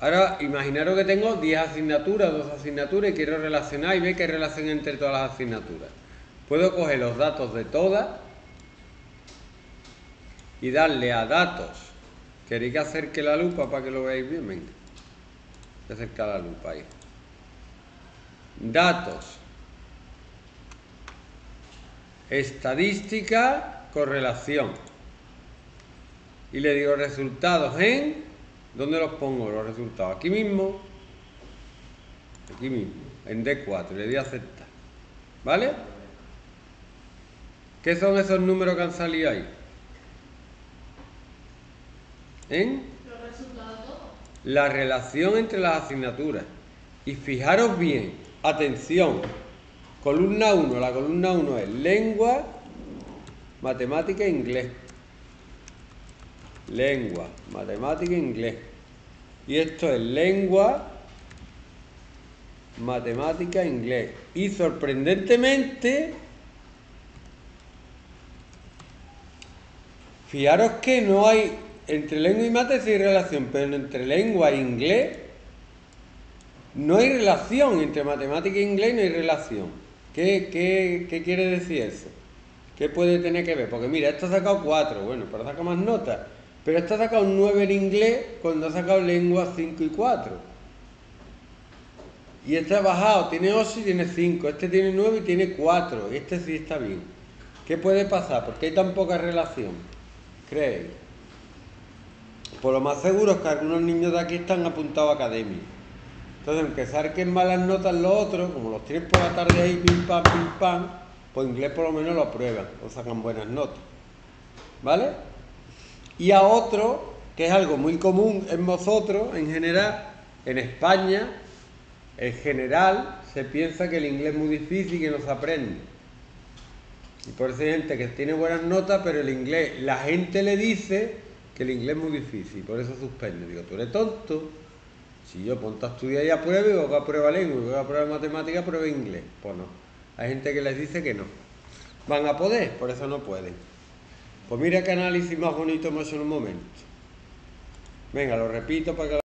Ahora, imaginaros que tengo 10 asignaturas, 2 asignaturas y quiero relacionar y ver qué relación entre todas las asignaturas. Puedo coger los datos de todas y darle a datos. ¿Queréis que acerque la lupa para que lo veáis bien? Venga. Acerca la lupa ahí. Datos. Estadística, correlación. Y le digo resultados en ¿Dónde los pongo los resultados? Aquí mismo. Aquí mismo. En D4. Le di a aceptar. ¿Vale? ¿Qué son esos números que han salido ahí? ¿En? Los resultados La relación entre las asignaturas. Y fijaros bien, atención, columna 1, la columna 1 es lengua, matemática e inglés lengua, matemática e inglés. Y esto es lengua, matemática e inglés. Y sorprendentemente, fijaros que no hay, entre lengua y mate hay relación, pero entre lengua e inglés no hay relación, entre matemática e inglés no hay relación. ¿Qué, qué, qué quiere decir eso? ¿Qué puede tener que ver? Porque mira, esto ha sacado cuatro, bueno, pero saca más notas. Pero ha sacado un 9 en inglés cuando ha sacado lengua 5 y 4. Y ha bajado, tiene 8 y tiene 5. Este tiene 9 y tiene 4. Este sí está bien. ¿Qué puede pasar? ¿Por qué hay tan poca relación? ¿Creéis? Por lo más seguro es que algunos niños de aquí están apuntados a academia. Entonces, aunque saquen malas notas los otros, como los tienen por la tarde ahí, pim pam, pim pam, pues inglés por lo menos lo aprueban o sacan buenas notas. ¿Vale? Y a otro, que es algo muy común en vosotros en general, en España, en general, se piensa que el inglés es muy difícil y que no se aprende. Y por eso hay gente que tiene buenas notas, pero el inglés, la gente le dice que el inglés es muy difícil, por eso suspende. Digo, tú eres tonto. Si yo ponte a estudiar y apruebe, y a prueba lengua, y a prueba matemática, prueba inglés. Pues no. Hay gente que les dice que no. Van a poder, por eso no pueden. Pues mira qué análisis más bonito hecho en un momento. Venga, lo repito para que